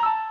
you